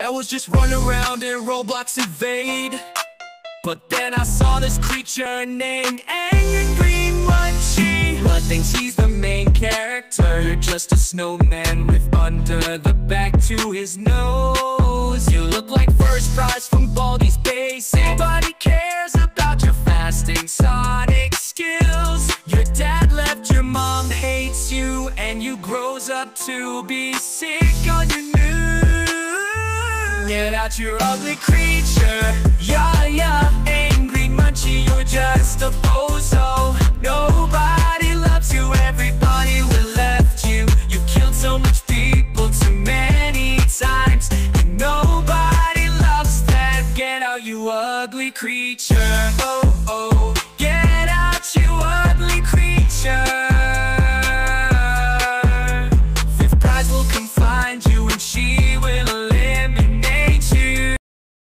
I was just running around in Roblox Invade. But then I saw this creature named Angry Munci. Blood thinks he's the main character. You're just a snowman with under the back to his nose. You look like first prize from Baldi's base Nobody cares about your fasting Sonic skills. Your dad left, your mom hates you And you grows up to be sick. On your news Get out your ugly creature. Yeah, yeah Angry Munci, you're just a bozo. Nobody loves you, everybody will left you. You killed so much people too many times. And nobody loves that. Get out, you ugly creature oh.